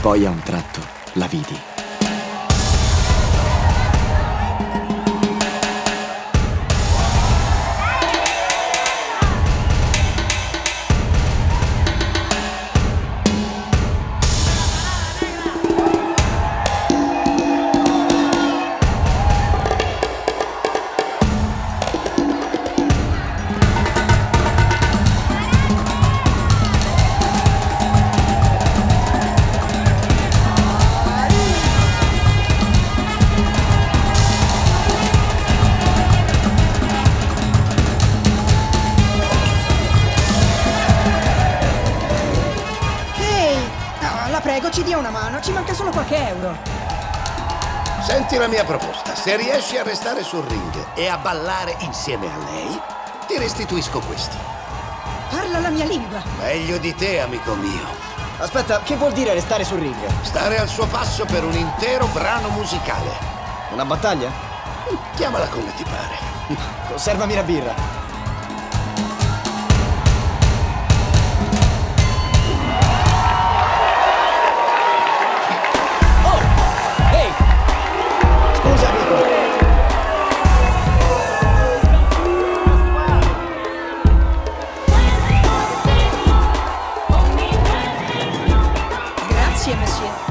Poi a un tratto la vidi. Prego, ci dia una mano, ci manca solo qualche euro. Senti la mia proposta. Se riesci a restare sul ring e a ballare insieme a lei, ti restituisco questi. Parla la mia lingua. Meglio di te, amico mio. Aspetta, che vuol dire restare sul ring? Stare al suo passo per un intero brano musicale. Una battaglia? Chiamala come ti pare. Conservami la birra. 谢。